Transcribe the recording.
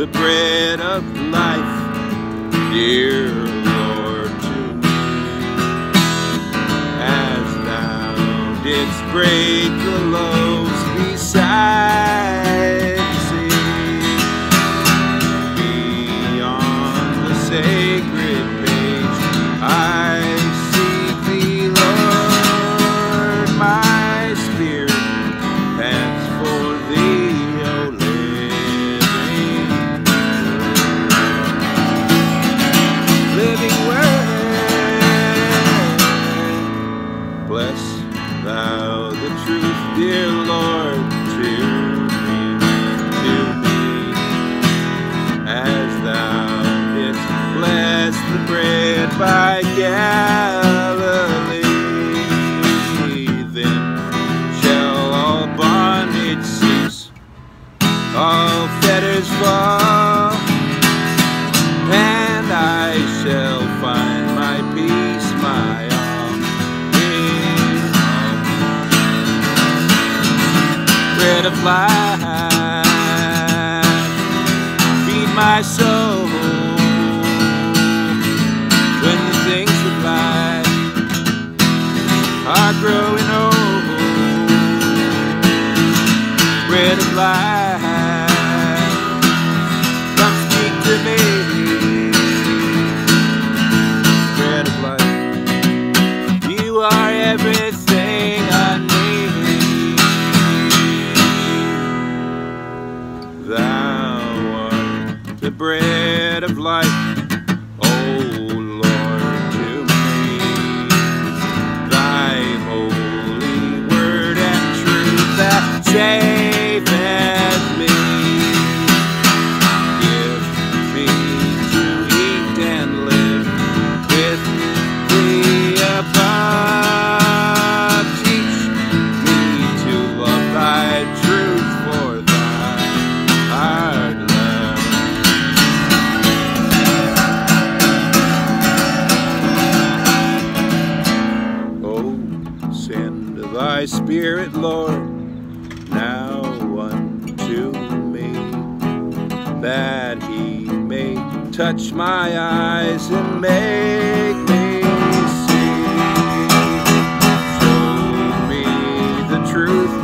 the bread of life, dear Lord, to me. As thou didst break the loaves the truth, dear Lord, to me, to me, as thou didst bless the bread by Galilee. Then shall all bondage cease, all fetters fall and I shall Bread of life, feed my soul when the things of life are growing old. Bread of life, come speak to me. Bread of life, you are everything Thou art the bread of life, thy spirit, Lord, now unto me, that he may touch my eyes and make me see. Show me the truth